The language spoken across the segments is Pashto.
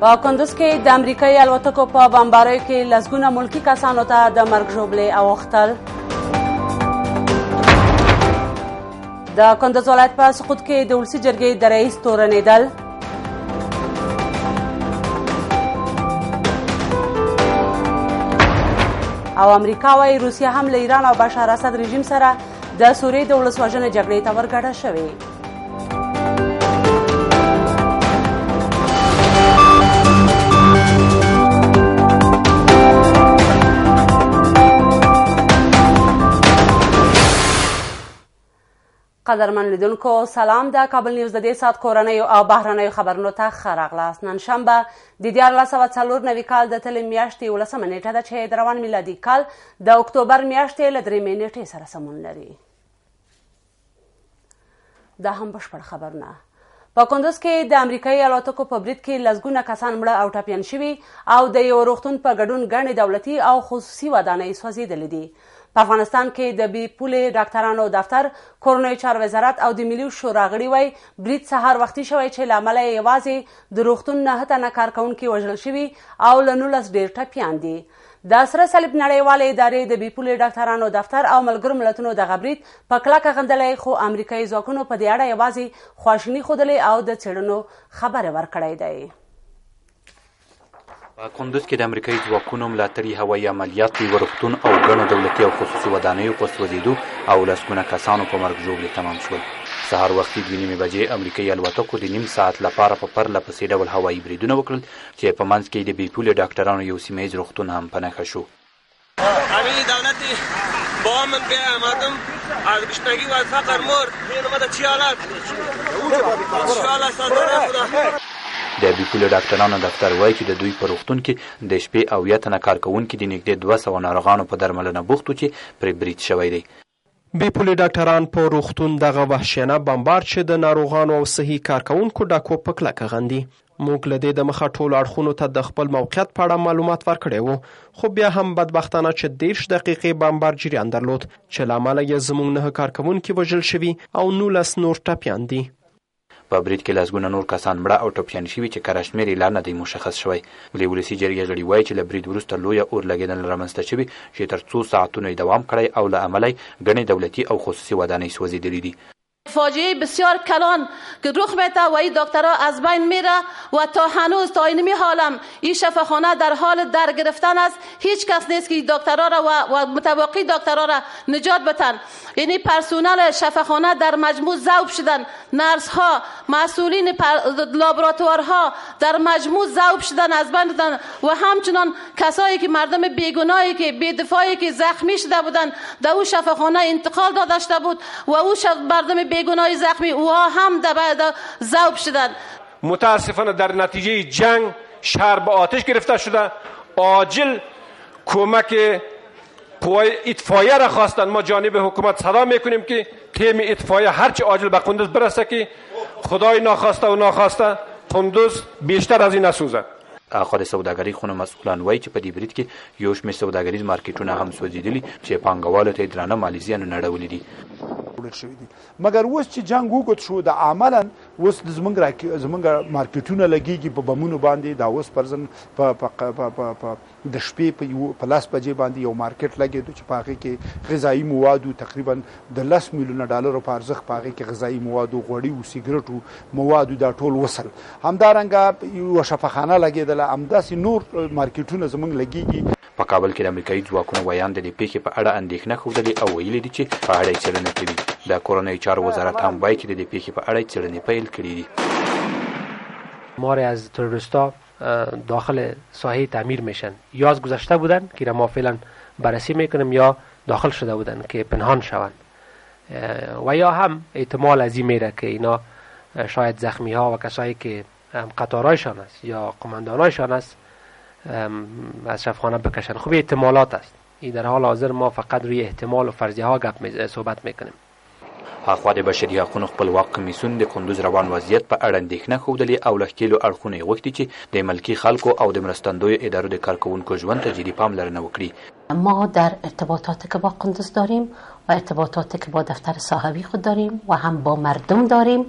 په کندز کې د امریکایي الوتکو په بمباریو کې لسګونه ملکی کسانو ته د مرګ ژوبلې اوښتل د کندز ولایت په سقوط کې د ولسي جرګې د رئیس تورنېدل او امریکا وايي روسیه هم له ایران او بشار اسد رژیم سره د سوریې د ولسوژنې جګړې ته ورګډه شوې قدرمن لیدونکو سلام د کابل نیوز د دې سات کورنیو او بهرنیو خبرونو ته ښه راغلاست نن شنبه د دیارلس سوه څلور نوي کال د تلې میاشتې یولسمه نیټه ده چې د روان میلادي کال د اکتوبر میاشتې له درېیمې نیټې سره سمون لري دا هم بشپړ خبرونه په کندز کې د امریکایي الوتکو په برید کې لسګونه کسان مړه او ټپیان شوي او د یو روغتون په ګډون ګڼې دولتي او خصوصي ودانۍ سوځېدلې دي په افغانستان کې د بې پولې ډاکټرانو دفتر کورنیو چارو وزارت او د ملي شورا غړي وایي برید سهار وختي شوی چې له امله یې یوازې د روغتون نهه تنه کارکوونکي وژل شوي او له نولس ډېر ټپیان دي د سره صلیب نړیوالې ادارې د بې پولې ډاکترانو دفتر او ملګرو ملتونو دغه برید په کلکه غندلی خو امریکایي ځواکونو په دې اړه یوازې خواشیني ښودلې او د څېړنو خبر ورکړی دی. په کندوز کې د امریکایي ځواکونو ملاتړي هوایي عملیات یوه روغتون او ګڼو دولتي او خصوصي ودانیو په سوځېدو او لسګونه کسانو په مرګ ژوبلې تمام شول سهار وختي دوه نیمې بجې امریکایي الوتکو د نیم ساعت لپاره په پرله پسې ډول هوایي بریدونه وکړل چې په منځ کې یې د بې پولې ډاکټرانو یو سیمه ییز روغتون هم په نښه شو. هغوی دولت با من بیا مردم از گشنگی و از فقر مر این ما چی حالت انشاءالله سازدار خدا د بې پولې ډاکټرانو دفتر وایي چې د دوی په روغتون کې د شپې اویا تنه کارکوونکي د نږدې دوه سوه ناروغانو په درملنه بوخت وو چې پرې برید شوی دی. بې پولې ډاکټران په روغتون دغه وحشیانه بمبار چې د ناروغانو او صحي کارکوونکو ډاکو په کلکه غندي. موږ له دې دمخه ټولو اړخونو ته د خپل موقعیت په اړه معلومات ورکړی وو خو بیا هم بدبختانه چې دېرش دقیقې بمبار جریان درلود چې له امله یې زموږ نهه کارکوونکي وژل شوي او نولس نور ټپیان دي. په برید کې لسګونه نور کسان مړه او ټپیان شوي چې کره شمېر یې لا نه دی مشخص شوی. ملي ولسي جرګې غړي وايي چې له برید وروسته لویه اور لګېدنه رامنځته شوې چې تر څو ساعتونو یې دوام کړی او له امله یې ګڼې دولتي او خصوصي ودانۍ سوځېدلې دي. فاجعه بسیار کلان رخ میته وئی دکترا از بین میره و تا هنوز تا اینمی حالم ای شفاخانه در حال در گرفتن است هیچ کس نیست که ای دکترا را و متباقی دکترا را نجات بتن. یعنی پرسونل شفاخانه در مجموع ذوب شدن نرس ها مسئولین لابراتوار ها در مجموع ذوب شدن از بین دادن و همچنان کسایی که مردم بیگناهی که بیدفاعی که زخمی شده بودند در او شفاخانه انتقال داده شده بود و او مردم بی بیگناه زخمی اوها هم در بعد زوب شدند متاسفانه در نتیجه جنگ شهر به آتش گرفته شده آجل کمک قوای اطفایه را خواستن ما جانب حکومت صدا میکنیم که تیم اطفایه هرچی عاجل به قندوز برسه که خدای ناخواسته و ناخواسته قندوز بیشتر از این نسوزد اخوا د سوداګرۍ خونو مسؤلان وایي چې په دې برید کې یو شمېر سوداګریز مارکیټونه هم سوځېدلي چې پانګوالو ته یې درانه مالي زیانونه اړولي دي. وړل شوي دي مګر اوس چې جنګ اوږد شو د عملا اوس زمونږ راکې زمونږ مارکیټونه لګیږي په بمونو باندې دا اوس پرزن په په په په د شپې په یو په لس بجې باندې یو مارکیټ لګیدو چې په هغې کې غذایي مواد وو تقریبا د لس میلیونه ډالرو په ارزښت په هغې کې غذایي مواد وو غوړي وو سګرټ وو مواد وو دا ټول وسل همدارنګه یو شفاخانه لګیدله همداسې نور مارکیټونه زمونږ لګیږي په کابل کې د امریکایي ځواکونو ویاند د دې پېښې په اړه اندېښنه ښودلې او ویلي دي چې په اړه یې څېړنه کوي د کورنیو چارو وزارت هم وایي چې د دې پېښې په اړه یې څېړنې پیل کړې دي ما را از تروریستا داخل ساحه تعمیر میشن یا از گذشته بودن که را ما فعلا بررسی میکنیم یا داخل شده بودن که پنهان شوند و یا هم احتمال از این میره که اینا شاید زخمی ها و کسایی که قطارایشان است یا قماندانایشان است از شفخانه بکشن خوب احتمالات است این در حال حاضر ما فقط روی احتمال و فرضیه ها گپ صحبت میکنیم اخوا د بشري حقونو خپلواک کمېسیون د کندوز روان وضعیت په اړه اندېښنه ښودلې او له ښکېلو اړخونو یې غوښتي چې د ملکي خلکو او د مرستندویو ادارو د کارکوونکو ژوند ته جدي پاملرنه وکړي. ما در ارتباطات که با قندوز داریم و ارتباطات که با دفتر ساحوی خود داریم و هم با مردم داریم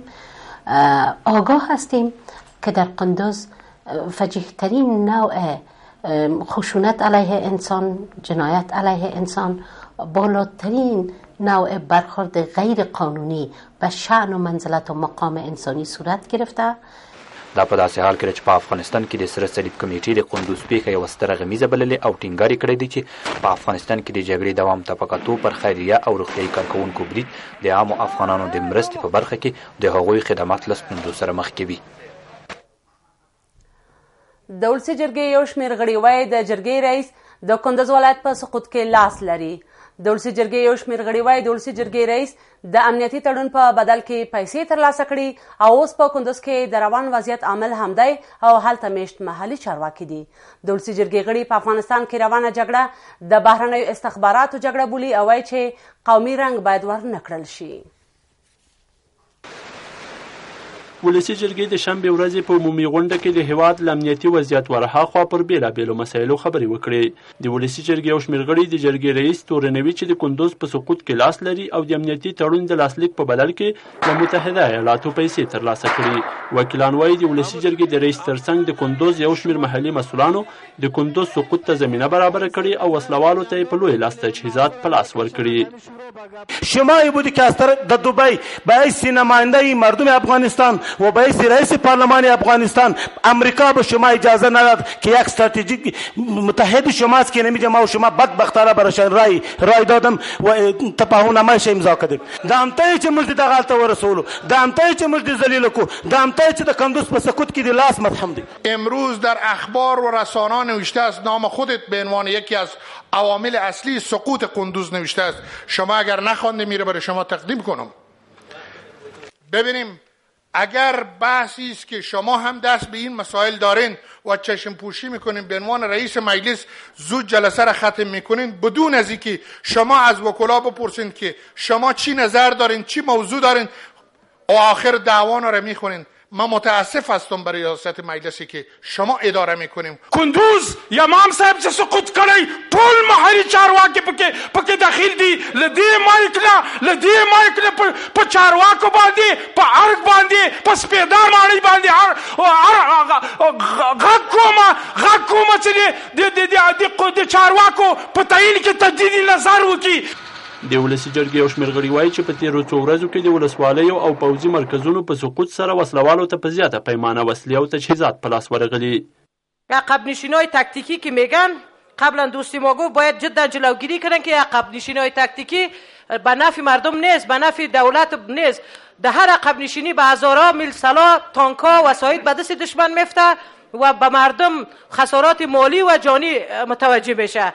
آگاه هستیم که در قندوز فجیح ترین نوع خشونت علیه انسان جنایت علیه انسان بالاترین نوع برخورد غیر قانونی به شعن و منزلت و مقام انسانی صورت گرفته دا په داسې حال کې ده چې په افغانستان کې د سره صلیب کمیټې د قندوز پیښه یوه ستره غمیزه بللې او ټینګار یې کړی دی چې په افغانستان کې د جګړې دوام ته په کتو پر خیریه او روغتیایي کارکوونکو برید د عامو افغانانو د مرستې په برخه کې د هغوی خدمات له ستونزو سره مخ کوي د ولسي جرګې یو شمېر غړي وایي د جرګې رئیس د کندز ولایت په سقوط کې لاس لري د ولسي جرګې یو شمېر غړي وایي د ولسي جرګې رئیس د امنیتي تړون په بدل کې پیسې ترلاسه کړي او اوس په کندز کې د روان وضعیت عامل همدی او هلته میشت محلي چارواکي دي د ولسي جرګې غړي په افغانستان کې روانه جګړه د بهرنیو استخباراتو جګړه بولي او وایي چې قومي رنګ باید ورنه کړل شي ولسي جرګې د شنبې ورځې په عمومي غونډه کې د هیواد له امنیتي وضعیت ورهاخوا پر بېلابېلو مسایلو خبرې وکړې د ولسي جرګې یو شمېر غړي د جرګې رئیس تورنوي چې د کندوز په سقوط کې لاس لري او د امنیتي تړون د لاسلیک په بدل کې له متحده ایالاتو پیسې ترلاسه کړي وکیلان وایي د ولسي جرګې د رئیس ترڅنګ د کندوز یو شمېر محلي مسولانو د کندوز سقوط ته زمینه برابره کړې او وسلوالو ته یې په لوی لاس تجهیزات په لاس ورکړي شما ای بودی که از طرف در دبی به حیث نماینده ای مردم افغانستان و به حیث رئیس پارلمان افغانستان امریکا به شما اجازه نداد که یک استراتژیک متحد شما است که نمیجا ما و شما بدبختانه برشان رای رای دادم و تفاهمنامهش امضا کردیم د امته چې موږ د غلطه ورسولو د امته چې موږ د ذلیل کو د امته چې د کندوز په سکوت کې د لاس متهم دي امروز در اخبار و رسانه نوشته است نام خودت به عنوان یکی از عوامل اصلی سقوط قندوز نوشته است شما اگر نخوانده میره برای شما تقدیم کنم ببینیم اگر بحثی است که شما هم دست به این مسائل دارین و چشم پوشی میکنین به عنوان رئیس مجلس زود جلسه را ختم میکنین بدون از اینکه شما از وکلا بپرسین که شما چی نظر دارین چی موضوع دارین و آخر دعوانا را میخونین ما متاسف هستم برای ریاست مجلسی که شما اداره میکنیم کندوز یمام صاحب چې سقوط کړی ټول محری چارواکي پکې پکې داخل دي لدی مایک نه لدی مایک نه په چارواکو باندې په ارګ باندې په سپیدا ماړی باندې غږ کوم غږ کوم چې د د د چارواکو په تعین کې تجدید نظر وکي د ولسي جرګې یو شمېر غړي وایي چې په تېرو څو ورځو کې د ولسوالیو او پوځي مرکزونو په سقوط سره وسلوالو ته په زیاته پیمانه وسلې او تجهیزات په لاس ورغلي. عقب نشینای تکتیکی که میگن قبلا دوست ما گفت باید جدا جلوگیری کنن که عقب نشینای تکتیکی به نفع مردم نیست به نفع دولت نیست ده هر عقب نشینی به هزارها میل سلا تانکا وساید به دست دشمن میفته و به مردم خسارات مالی و جانی متوجه میشه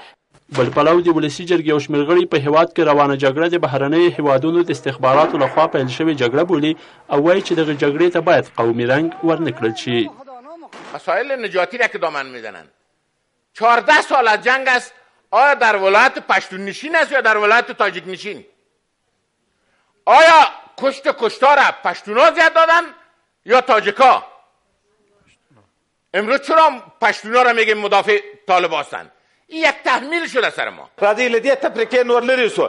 بل پلو د ولسي جرګې یو شمېر غړي په هېواد کې روانه جګړه د بهرنیو هېوادونو د استخباراتو له خوا پیل شوې جګړه بولي او وایي چې دغې جګړې ته باید قومي رنګ ورنه کړل شي. مسائل نجاتی را که دامن میزنند 14 سال از جنگ است آیا در ولایت پشتون نشین است یا در ولایت تاجیک نشین آیا کشت کشتار پشتونا زیاد دادن یا تاجکا امروز چرا پشتونا را میگیم مدافع طالب هستند این یک تحمیل شده سر ما راځي لدی تفریقې نور لري سو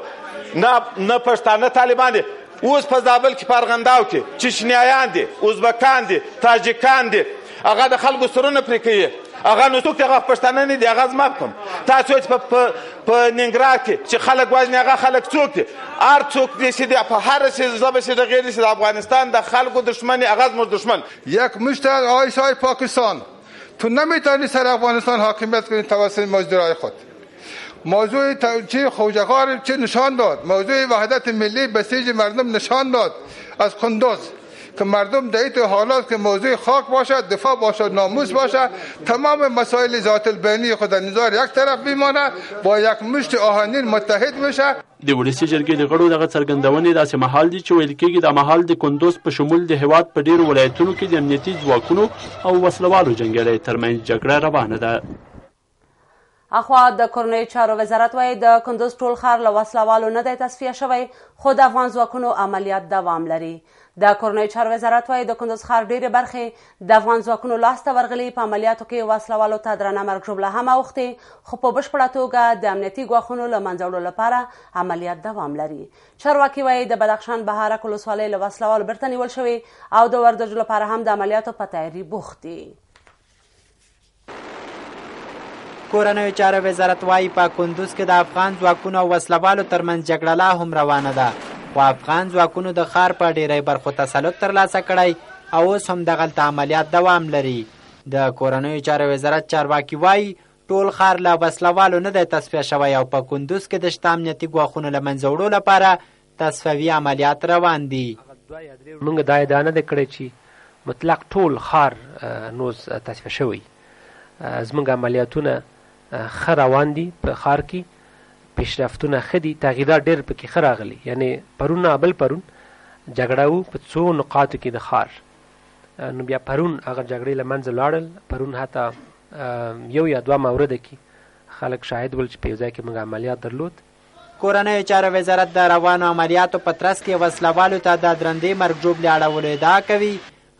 نه نه پښتانه طالبان دي اوس په زابل کې پرغنداو کې چشنیایان دي ازبکان دي تاجکان دي هغه د خلکو سرونه پرې کوي هغه نو څوک هغه پښتانه نه دي هغه زما کوم تاسو چې په په ننګرهار کې چې خلک وژني هغه خلک څوک دي هر څوک دي چې په هر څه زبه چې د غیر د افغانستان د خلکو دشمن هغه زموږ دشمن یک مشت از آیس های پاکستان تو نمیتونی سر افغانستان حاکمیت کنی توسط مزدورای خود موضوع چه خوجکار چه نشان داد موضوع وحدت ملی بسیج مردم نشان داد از قندوز که مردم در این حالات که موضوع خاک باشد دفاع باشد ناموس باشد تمام مسائل ذات البینی خود نظار یک طرف میماند با یک مشت آهنین متحد میشه د ولسي جرګې د غړو دغه څرګندونې داسې مهال دي چې ویل کېږي دا مهال د کندوز په شمول د هېواد په ډېرو ولایتونو کې د امنیتي ځواکونو او وسلوالو جنګیالیو ترمنځ جګړه روانه ده. اخوا د کورنیو چارو وزارت وایي د کندوز ټول ښار له وسلوالو نه دی تصفیه شوی خو د افغان ځواکونو عملیات دوام لري. د کورنیو چارو وزارت وايي د کندوز ښار ډېرې برخې د افغان ځواکونو لاس ته ورغلي په عملیاتو کې وسله والو ته درنه مرګ ژوبله هم اوښتې خو په بشپړه توګه د امنیتي ګواښونو له منځه وړلو لپاره عملیات دوام لري چارواکي وايي د بدخشان بهارک ولسوالۍ له وسله والو بیرته نیول شوې او د وردجو لپاره هم د عملیاتو په تیاري بوخت دي کورنیو چارو وزارت وایي په کندوز کې د افغان ځواکونو او وسلوالو ترمنځ جګړه لا هم روانه ده خو افغان ځواکونو د ښار په ډیری برخو تسلط ترلاسه کړی او اوس هم دغلته عملیات دوام لري د کورنیو چارو وزارت چارواکي وایي ټول ښار له وسلوالو نه دی تصفیه شوی او په کندوز کې د شته امنیتي ګواښونو له منځه وړو لپاره تصفوي عملیات روان دي. مونږ دا ادعا نه ده کړی چی مطلق ټول ښار نوز تصفیه شوی زمونږ عملیاتونه ښه روان دی په ښار کی پیشرفتونه ښه دی تغیرات ډیر پکی ښه راغلی یعنی پرون نه بل پرون جګړه وو په څو نقاطو کی د ښار نو بیا پرون هغه جګړې له منځه لاړل پرون حتی یو یا دوه مورد کی خلک شاهد ول چې په یو ځای کې موږ عملیات درلود کورنیو چارو وزارت د روانو عملیاتو په ترڅ کې وسله والو ته د درندې مرګ ژوبلې اړولو ادعا کوي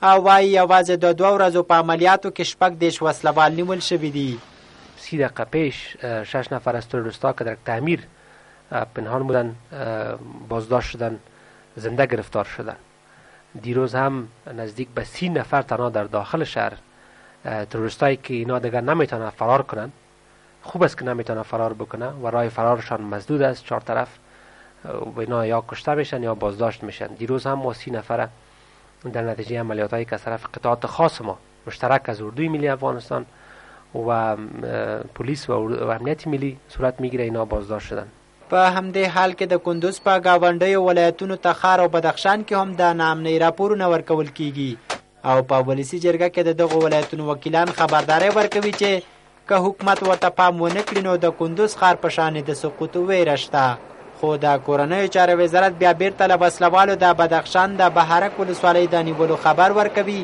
او وایي یوازې د دوه ورځو په عملیاتو کې شپږ دېرش وسله وال نیول شوي دي. سی دقیقه پیش شش نفر از تروریستا که در تعمیر پنهان بودن بازداشت شدن زنده گرفتار شدن دیروز هم نزدیک به سی نفر تنها در داخل شهر تروریستایی که اینا دیگر نمیتونن فرار کنن خوب است که نمیتونه فرار بکنه و رای فرارشان مسدود است چهار طرف و اینا یا کشته میشن یا بازداشت میشن دیروز هم ما سی نفره در نتیجه عملیات هایی که از طرف قطعات خاص ما مشترک از اردوی ملی افغانستان و پلیس و امنیت ملی صورت میگیره اینا بازداشت شدن په همدې حال کې د کندوز په ګاونډیو ولایتونو تخار او بدخشان کې هم د ناامنۍ راپورونه ورکول کیږي او په ولسی جرګه کې د دغو ولایتونو وکیلان خبرداری ورکوي چې که حکومت ورته پام ونه کړي نو د کندوز ښار په شان د سقوط ویره شته خو د کورنیو چارو وزارت بیا بیرته له وسلوالو د بدخشان د بهارک ولسوالۍ د نیولو خبر ورکوي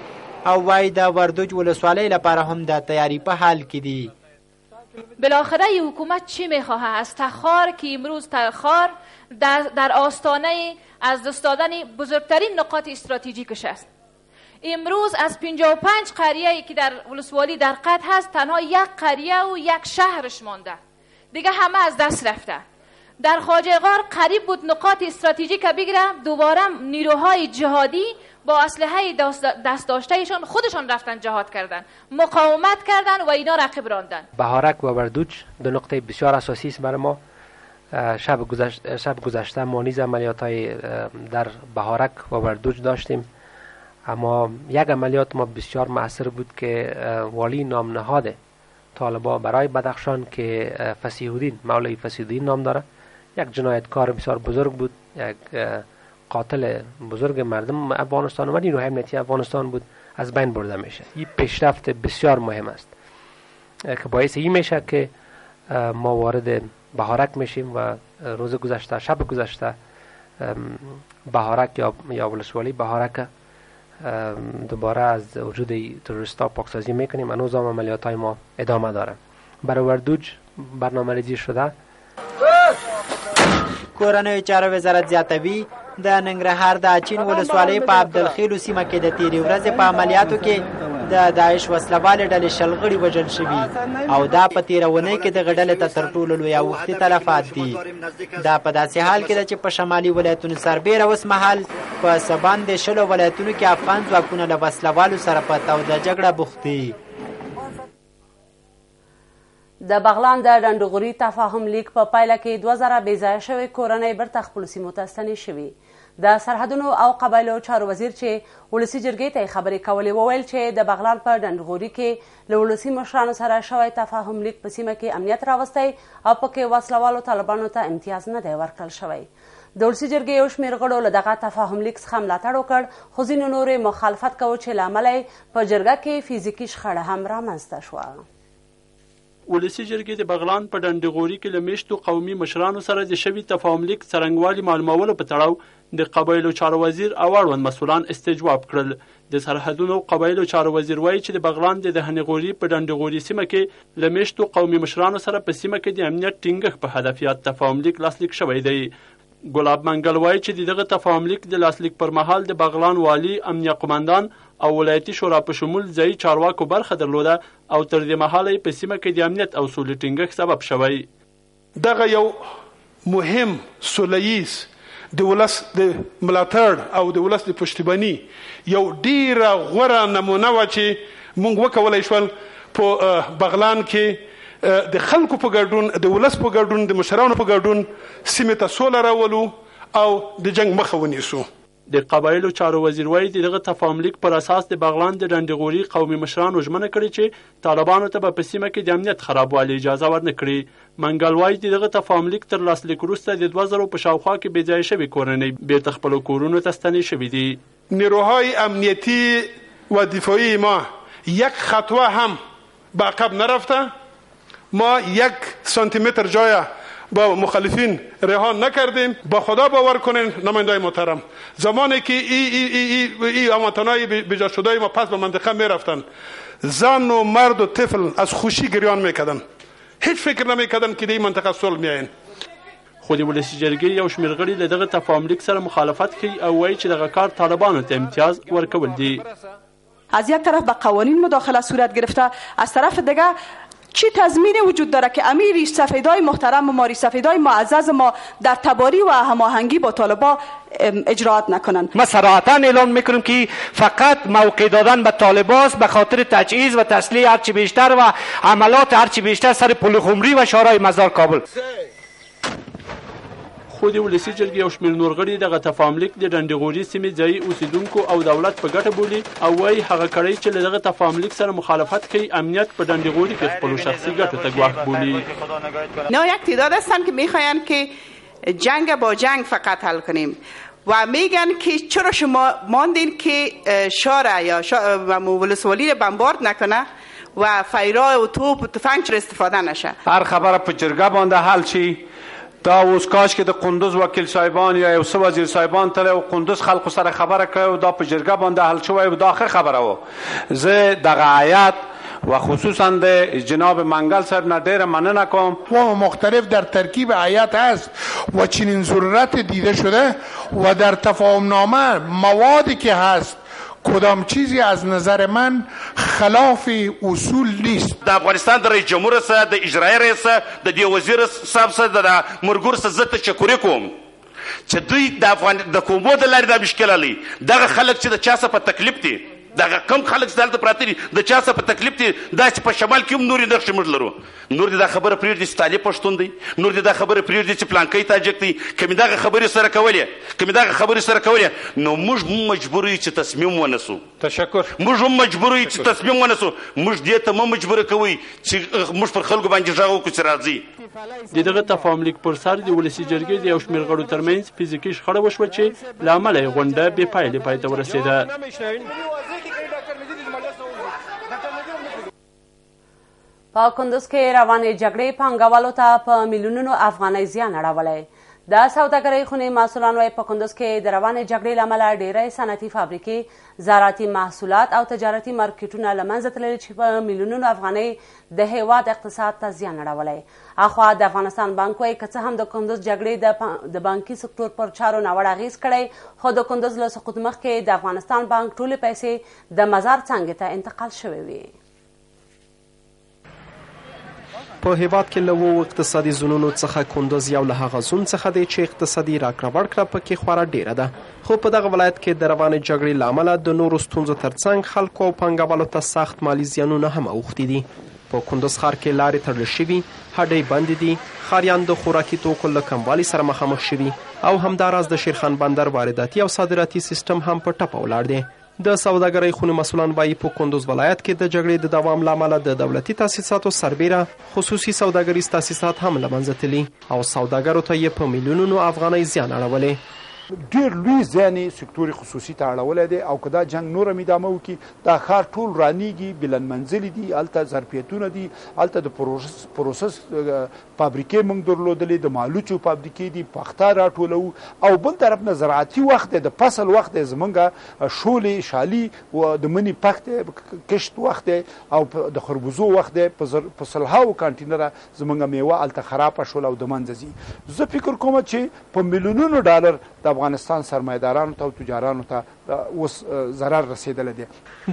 او وایي د وردوج ولسوالۍ لپاره هم د تیاری په حال کې دي بالاخره حکومت چی میخواهد از تخار که امروز تخار در, در آستانه از دست دادن بزرگترین نقاط استراتژیکش است امروز از 55 قریه ای که در ولسوالی در قد هست تنها یک قریه و یک شهرش مانده دیگه همه از دست رفته در خاجه غار قریب بود نقاط استراتژیک بگیره دوباره نیروهای جهادی با اسلحه دست داشتهشان خودشان رفتن جهاد کردند مقاومت کردند و اینا رقیب راندن بهارک و بردوچ دو نقطه بسیار اساسی است برای ما شب گذشته شب گذشته ما نیز عملیات های در بهارک و بردوچ داشتیم اما یک عملیات ما بسیار مؤثر بود که والی نام نهاده، طالبان برای بدخشان که فسیح الدین مولای فسیح الدین نام داره یک جنایتکار بسیار بزرگ بود یک قاتل بزرگ مردم افغانستان و نیروهای امنیتی افغانستان بود از بین برده میشه این پیشرفت بسیار مهم است که باعث این میشه که ما وارد بهارک میشیم و روز گذشته شب گذشته بهارک یا یا ولسوالی بهارک دوباره از وجود تروریستا پاکسازی میکنیم هنوز هم عملیات های ما ادامه داره بر وردوج برنامه ریزی شده کورنیو چارو وزارت زیاتوي د ننګرهار د اچین ولسوالۍ په عبدالخیلو سیمه کې د تیرې ورځې په عملیاتو کې د داعش وسلوالې ډلې شلغړي وژل شوي او دا په تیرونۍ کې دغه ډلې ته تر ټولو لوی اوښتي تلفات دي دا په داسې حال کې ده چې په شمالي ولایتونو سربېره اوسمهال په څه باندې شلو ولایتونو کې افغان ځواکونه له وسلهوالو سره په توده جګړه بوخت دي د بغلان د ډنډغوري تفاهم لیک په پایله کې دوه زره بېځایه شوې کورنۍ بیرته خپلو سیمو ته ستنې شوي د سرحدونو او قبایلو چارو وزیر چې ولسي جرګې ته یې خبرې کولې وویل چې د بغلان په ډنډغوري کې له ولسي مشرانو سره شوی تفاهم لیک په سیمه کې امنیت راوستی او په کې وسله والو طالبانو ته امتیاز نه دی ورکړل شوی. د ولسي جرګې یو شمېر غړو له دغه تفاهم لیک څخه ملاتړ وکړ، خو ځینو نورو یې مخالفت کاوه چې له امله یې په جرګه کې فزیکي شخړه هم رامنځته شوه. ولسي جرګې د بغلان په ډنډ غوري کې له مېشتو قومي مشرانو سره د شوي تفاهم لیک څرنګوالي معلومولو په تړاو د قبایلو چارو وزیر او اړوند مسولان استجواب کړل. د سرحدونو او قبایلو چارو وزیر وایي چې د بغلان د دهنې غوري په ډنډ غوري سیمه کې له میشتو قومي مشرانو سره په سیمه کې د امنیت ټینګښت په هدف یاد تفاهم لیک لاسلیک شوی دی. ګلاب منګل وایي چې د دغه تفاهم لیک د لاسلیک پر مهال د بغلان والي، امنیه قوماندان او ولایتي شورا په شمول ځایي چارواکو برخه درلوده او تر دې مهاله یې په سیمه کې د امنیت او سولې ټینګښت سبب شوی. دغه یو مهم سوله ییز د ولس د ملاتړ او د ولس د پشتیباني یو ډیره غوره نمونه وه چې موږ وکولای شول په بغلان کې د خلکو په ګډون، د ولس په ګډون، د مشرانو په ګډون سیمې ته سوله راولو او د جنګ مخه ونیسو. د قبایلو چارو وزیر وایي، د دغه تفاهم لیک پر اساس د بغلان د ډنډ غوري قومي مشرانو ژمنه کړې چې طالبانو ته به په سیمه کې د امنیت خرابوالي اجازه ورنه کړي. منګل وایي، د دغه تفاهم لیک تر لاسلیک وروسته د دوه زرو په شاوخوا کې بې ځایه شوې کورنۍ بېرته خپلو کورونو ته ستنې شوې دي. نیروهای امنیتی و دفاعی ما یک خطوه هم به عقب نرفته ما یک سانتی متر جای با مخالفین رها نکردیم با خدا باور کنین نماینده محترم زمانی که ای ای ای ای, ای امانتانای بجا شده ما پس به منطقه می رفتن زن و مرد و طفل از خوشی گریان میکردن هیچ فکر نمیکردن که دی منطقه صلح میاین خو د ولسي جرګې یو شمېر غړي له دغه تفاهم لیک سره مخالفت کوي او وایي چې دغه کار طالبانو ته امتیاز ورکول دي از یک طرف به قوانین مداخله صورت گرفته از طرف دیگه چی تضمینی وجود داره که امیر سفیدای محترم ماری سفیدای معزز ما در تباری و هماهنگی با طالبا اجرات نکنند. ما صراحتا اعلان میکنم که فقط موقع دادن به طالباست به خاطر تجهیز و تسلیح هرچی بیشتر و عملات هرچی بیشتر سر پل خمری و شارای مزار کابل خو د ولسي جرګې یو شمېر نور غړي دغه تفاهملیک د ډنډې غوري سیمې ځایي اوسېدونکو او دولت په ګټه بولي او وایي هغه کړۍ چې له دغه تفاهملیک سره مخالفت کوي امنیت په ډنډې غوري کې خپلو شخصي ګټو ته ګواښ بولي نه یک تعداد هستن که میخواین که جنگ با جنگ فقط حل کنیم و میگن که چرا شما ماندین که شاره یا شا... ولسوالی را بمبارد نکنه و فیرا و توپ و تفنګ چرا استفاده نشه. هر خبره په جرګه باندې حل شي دا اوس کاش کې د قندوز وکیل صاحبان یا یو څه وزیر صاحبان تللی او قندوز خلکو سره خبره کړی او دا په جرګه باندې حل شوی او دا ښه خبره وو زه دغه هیئت و خصوصا د جناب منګل صاحب نه ډیره مننه کوم. و مختلف در ترکیب هیئت هست و چنین ضرورت دیده شده و در تفاهم نامه موادی که هست کدام چیزی از نظر من خلاف اصول نیست. د افغانستان د رئیس جمهور څخه د اجرائیه رئیس څخه د دې وزیر صاحب څخه د دا مرګور څخه زه تشکری کوم چه دوی د افغان د کومو د لاری دا مشکل حلی دغه خلک چه د چا څخه په تکلیف دی دغه کم خلک چه دلته پراته دی د چا څخه په تکلیف دی داسی په شمال کی هم نوری نخشی موږ لرو. نور دې دا خبره پرېږدي چې طالب پښتون دی، نور دې دا خبره پرېږدي چې پلانکی تاجک دی، که مې دغه خبرې سره کولې، که مې دغه خبرې سره کولې، نو موږ هم مجبور یو چې تصمیم ونسو. تشکر. موږ هم مجبور یو چې تصمیم ونسو. موږ دې ته مه مجبور کوئ چې موږ پر خلکو باندې غږ وکړو چې راځئ. د دغه تفاهم لیک پر سر د ولسي جرګې د یو شمېر غړو ترمنځ فزیکي شخړه وشوه چې له امله یې غونډه بې پایلې پای ته ورسېده. په کندوز کې روانې جګړې پانګوالو ته په میلیونونو افغانۍ زیان اړولی د سوداګرۍ خونې مسولان وایي په کندوز کې د روانې جګړې له امله ډېری صنعتي فابریکې زراعتي محصولات او تجارتي مارکیټونه له منځه تللي چې په میلیونونو افغانۍ د هیواد اقتصاد ته زیان اړولی اخوا د افغانستان بانک وایي که څه هم د کندوز جګړې د بانکي سکتور پر چارو ناوړه اغیز کړی خو د کندوز له سقوط مخکې د افغانستان بانک ټولې پیسې د مزار څنګه ته انتقال شوې وي په هېواد کې له اوو اقتصادي زونونو څخه کندز یو له هغه زون څخه دی چې اقتصادي راکړه ورکړه پکې خورا ډېره ده خو په دغه ولایت کې د روانې جګړې له امله د نورو ستونزو ترڅنګ خلکو او پانګوالو ته سخت مالي زیانونه هم اوښتي دي په کندز ښار کې لارې تړل شوي هډۍ بندې دي ښاریان د خوراکي توکو له کموالي سره مخامخ شوي او همداراز د شیرخان بندر وارداتي او صادراتي سیستم هم په ټپه ولاړ دی د سوداګرۍ خونې مسئولان وايي، په کندوز ولایت کې د جګړې د دوام له امله د دولتي تاسیساتو سربېره خصوصي سوداګریز تاسیسات هم له منځه تللي او سوداګرو ته یې په میلیونونو افغانۍ زیان اړولی. ډېر لوی زیان یې سکتور خصوصي ته اړولی دی او که دا جنګ نور هم ادامه وکړي، دا ښار ټول ورانېږي، بلندمنزلي دي، هلته ظرفیتونه دي، هلته د پروسس فابریکې موږ درلودلې د مالوچو فابریکې دي پخته راټولوو او بل طرف نه زراعتي وخت دی د فصل وخت دی زمونږ شولې شالي و د مني پخت دی کشت وخت دی او د خربوزو وخت دی په زر په سلهاو کانټینره زمونږ میوه هلته خرابه شوله او د منځه ځي زه فکر کوم چې په میلیونونو ډالر د افغانستان سرمایه دارانو ته او تجارانو ته ته اوس ضرر رسېدلی دی.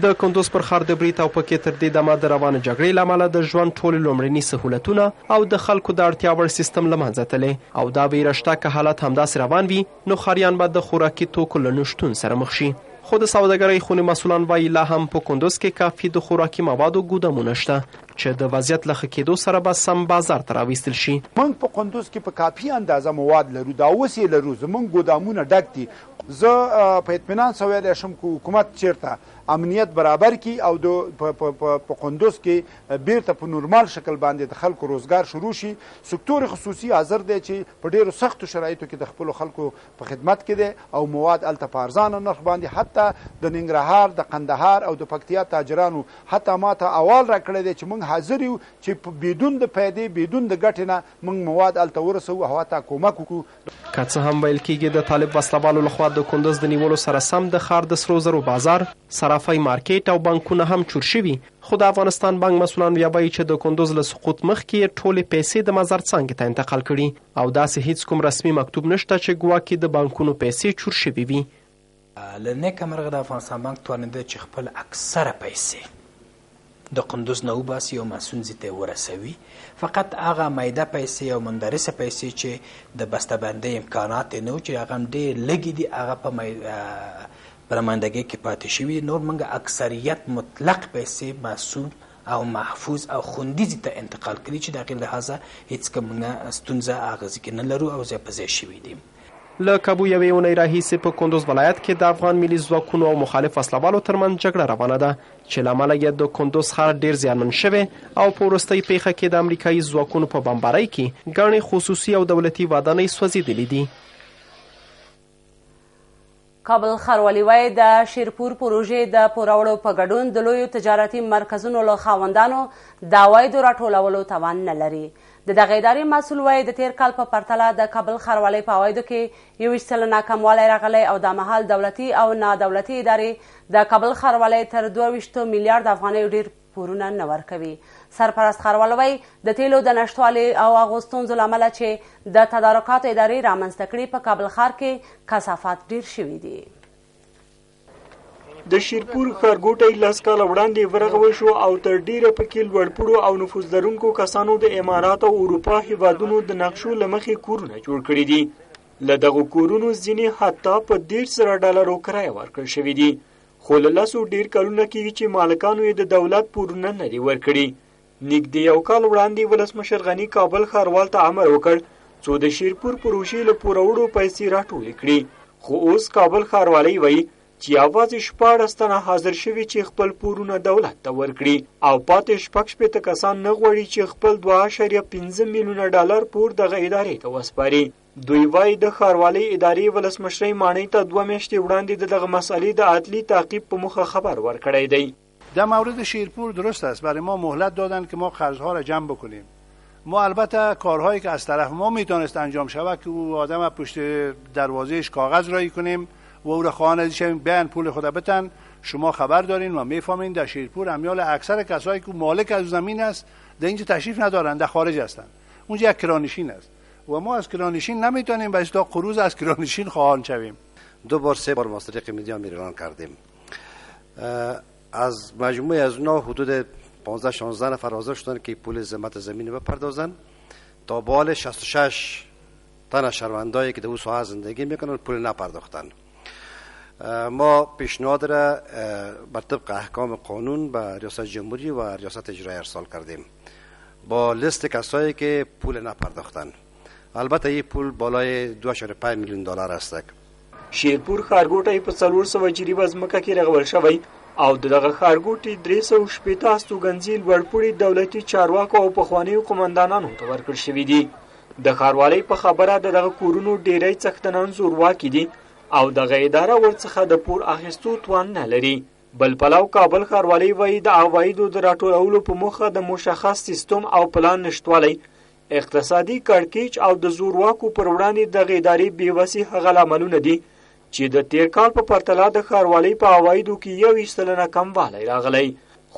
د کندوز پر ښار د برید او پکې تر دې دمه د روانې جګړې له امله د ژوند ټول لومړني سهولتونه او د خلکو د اړتیا وړ سیستم له منځه تللی او دا وېره شته که حالت همداسې روان وي نو ښاریان به د خوراکي توکو له نه شتون سره مخ شي خو د سوداګرۍ خونې مسؤلان وايي لا هم په کندوز کې کافي د خوراکي موادو ګودامونه شته چې د وضعیت له ښه کېدو سره به سم بازار ته راویستل شي. موږ په کندوز کې په کافي اندازه مواد لرو، دا اوس یې لرو، زموږ ګودامونه ډک دي، زه په اطمینان سره ویلی شم که حکومت چیرته امنیت برابر کی او د په قندوز کې بیرته په نورمال شکل باندې د خلکو روزګار شروع شي سکتور خصوصي حاضر دی چې په ډیرو سختو شرایطو کې د خپل خلکو په خدمت کې دی او مواد الته په ارزانه نرخ باندې حتی د ننګرهار د قندهار او د پکتیا تاجرانو حتی ما ته اول راکړی دی چې موږ حاضر یو چې بدون د پیدې بدون د ګټې نه موږ مواد الته ورسو او حتی کومک وکړو که څه هم ویل کېږي د طالب وسله والو لخوا د کندز د نیولو سره سم د ښار د سرو زرو بازار، صرافۍ مارکېټ او بانکونه هم چور شوي، خو د افغانستان بانک مسؤلان بیا وایي چې د کندز له سقوط مخکې یې ټولې پیسې د مزار څانګې ته انتقال کړي او داسې هېڅ کوم رسمي مکتوب نشته چې ګواکې د بانکونو پیسې چور شوې وي. له نیکه مرغه د افغانستان بانک توانیده چې خپل اکثره پیسې د قندوز نه وباسي او مسونځي ته ورسوي فقط هغه میده پیسې او مندرسه پیسې چې د بستهبندۍ امکانات یې نه و چې هغه هم ډېر لږې دي هغه په په نمایندګۍ کې پاتې شوي دي نور موږ اکثریت مطلق پیسې مسون او محفوظ او خوندیزي ته انتقال کړي چې د هغې لحاظه هیڅ کومه ستونزه هغه ځای کې نه لرو او ځای په ځای شوي دي له کابو یوې اونۍ راهیسې په کندوز ولایت کې د افغان ملي ځواکونو او مخالف وسلهوالو ترمنځ جګړه روانه ده چې له امله یې د کندوز ښار ډېر زیانمن شوی او په وروستۍ پېښه کې د امریکایي ځواکونو په بمبارۍ کې ګڼې خصوصي او دولتي ودانۍ سوځېدلې دي. کابل ښاروالي وايي، د شیرپور پروژې د پوروړو په ګډون د لویو تجارتي مرکزونو له خاوندانو د عوایدو راټولولو توان نه لري. د دغې ادارې مسؤل وايي، د تېر کال په پرتله د کابل ښاروالۍ په عوایدو کې یوویشت سلنه کموالی راغلی او دا مهال دولتي او نادولتي ادارې د کابل ښاروالۍ تر دوه ویشت میلیارد افغانیو ډېر پورونه نه ورکوي سرپرست ښاروالوي د تیلو د نشتوالي او هغو ستونزو لامل چې د تدارکاتو ادارې رامنځته کړي په کابل ښار کې کثافات ډیر شوي دي د شیرپور ښارګوټی لس کاله وړاندې ورغول شو او تر ډیره پکې لوړپوړو او نفوذ لرونکو کسانو د امارات او اروپا هیوادونو د نقشو له مخې کورونه جوړ کړي دي له دغو کورونو ځینې حتی په دېرش زره ډالرو کرایه ورکړل شوي دي خو له لسو ډیر کلونه کیږي چې مالکانو یې د دولت پورونه نه دي ورکړي نږدې یو کال وړاندې ولسمشر غني کابل ښاروال ته امر وکړ څو د شیرپور پروژې له پوروړو پیسې راټولې کړي خو اوس کابل ښاروالۍ وایي چې یوازې شپاړس تنه حاضر شوي چې خپل پورونه دولت ته ورکړي او پاتې شپږ شپېته کسان نه غواړي چې خپل دوه اعشاریه پنځه میلیونه ډالر پور دغه ادارې ته وسپاري دوی وایي د ښاروالۍ ادارې ولسمشرۍ ماڼۍ ته دوه میاشتې وړاندې د دغه مسئلې د عدلي تعقیب په مخه خبر ورکړی دی در مورد شیرپور درست است برای ما مهلت دادند که ما قرضها را جمع بکنیم ما البته کارهایی که از طرف ما میتونست انجام شود که او آدم پشت دروازهش کاغذ رایی کنیم و او را خواهان از شویم بیان پول خود بتن شما خبر دارین و میفهمین در شیرپور امیال اکثر کسایی که مالک از زمین است در اینجا تشریف ندارند در خارج هستند اونجا یک کرانشین است و ما از کرانشین نمیتونیم به تا قروز از کرانشین خواهان شویم دو بار سه بار ما طریق میدیا میران کردیم از مجموعه از اونها حدود 15 16 نفر حاضر شدن که پول زمت زمین بپردازن تا بال 66 تن شهروندایی که در او ساحه زندگی میکنن پول نپرداختن ما پیشنهاد را بر طبق احکام قانون به ریاست جمهوری و ریاست اجرایی ارسال کردیم با لیست کسایی که پول نپرداختن البته این پول بالای 2.5 میلیون دلار است شیرپور ښارګوټی په 400 جریبه ځمکه کې رغول شوی او دغه ښارګوټي 360 استوګنځي لوړپوړي دولتي چارواکو او پخوانیو قومندانانو ته ورکړل شوي دي د ښاروالۍ په خبره د دغه کورونو ډیری څښتنان زورواکي دي او دغه اداره ورڅخه د پور اخیستو توان نه لري بل پلو کابل ښاروالۍ وایي د عوایدو د راټولولو په موخه د مشخص سیستم او پلان نشتوالی اقتصادي کړکیچ او د زورواکو پر وړاندې د غیداري بیوسي هغه لاملونه دي چې د تیر کال په پرتله د ښاروالۍ په عوایدو کې یوویشت سلنه کموالی راغلی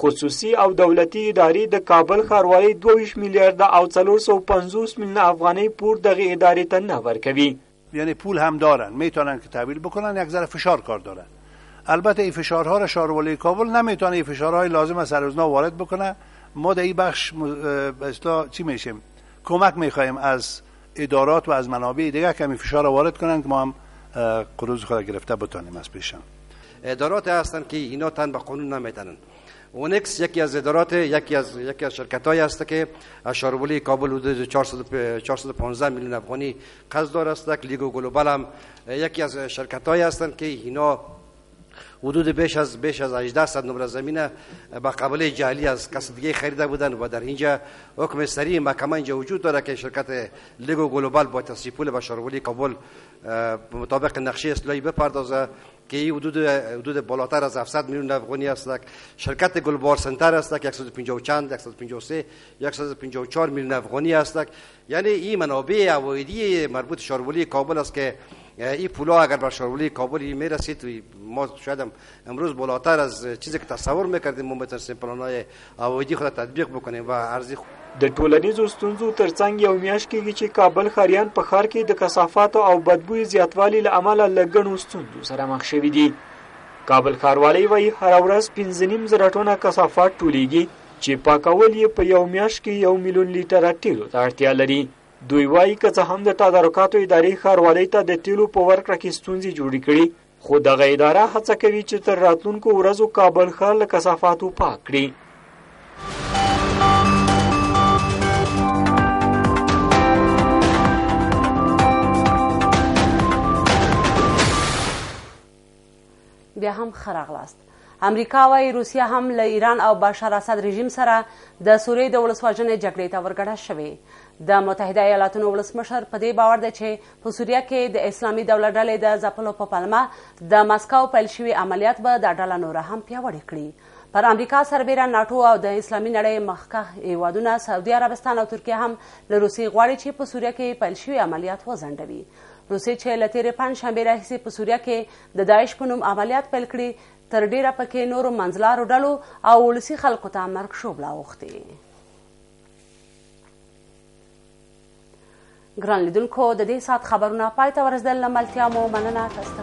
خصوصي او دولتي ادارې د کابل ښاروالۍ دوه ویشت میلیارده او څلور سوه پنځوس میلیونه افغانۍ پور دغې ادارې ته نه ورکوي یعنی پول هم دارن میتونن که تحویل بکنن یک ذره فشار کار دارن البته این فشارها را شاروالی کابل نمیتونه این فشارهای لازم از سر وارد بکنه ما در این بخش اصلا چی میشیم کمک میخوایم از ادارات و از منابع دیگه کمی فشار را وارد کنن که ما هم قروض خود گرفته بتانیم از پیشم ادارات هستن که اینا تن به قانون نمیتنن اونکس یکی از ادارات یکی از یکی از شرکت‌های است که از شاربولی کابل حدود 415 میلیون افغانی قصدار هستند لیگو گلوبال هم یکی از شرکت های هستند که اینا حدود بیش از بیش از 18 صد نمره زمین با قبله جعلی از کس دیگه خریده بودن و در اینجا حکم سری محکمه اینجا وجود داره که شرکت لیگو گلوبال با تسیپول به شارولی کابل مطابق نقشه اصلاحی بپردازه که این حدود حدود بالاتر از 700 میلیون افغانی است شرکت گلبار سنتر است 150 چند 153 154 میلیون افغانی است یعنی این منابع اوایدی مربوط شارولی کابل است که این پولا اگر بر شارولی کابل می رسید ما شاید امروز بالاتر از چیزی که تصور میکردیم ما میتونستیم پلانهای اوایدی خود تطبیق بکنیم و ارزی خود د ټولنیزو ستونزو ترڅنګ یو میاش کېږي چې کابل ښاریان په ښار کې د کثافاتو او بدبوی زیاتوالي له امله له ګڼو ستونزو سره مخ شوي دي کابل ښاروالۍ وایي هره ورځ پنځه نیم زره ټنه کثافات ټولیږي چې پاکول یې په یو میاشت کې یو میلیون لیټره تیلو ته اړتیا لري دوی وایي که څه هم د تدارکاتو ادارې ښاروالۍ ته د تیلو په ورکړه کې ستونزې جوړې کړي خو دغه اداره هڅه کوي چې تر راتلونکو ورځو کابل ښار له کثافاتو پاک کړي بیا هم ښه راغلاست. امریکا وایي روسیه هم له ایران او بشار اسد رژیم سره د سوریې د ولسواژنې جګړې ته ورګډه شوې. د متحده ایالاتونو ولسمشر په دې باور دی چې په سوریه کې د اسلامي دولت ډلې د ځپلو په پلمه د مسکو پیل شوي عملیات به دا ډله نوره هم پیاوړې کړي. پر امریکا سربیره ناټو او د اسلامي نړۍ مخکښ هیوادونه سعودي عربستان او ترکیه هم له روسیې غواړي چې په سوریه کې پیل شوي عملیات وځنډوي روسیې چې له تېرې پنجشنبې راهیسې په سوریه کې د داعش په نوم عملیات پیل کړي تر ډیره پکې نورو منځلارو ډلو او ولسي خلکو ته مرګ ژوبله اوښتې ګران لیدونکو د دې سات خبرونه پای ته ورسېدل له ملتیا مو مننه تاسو ته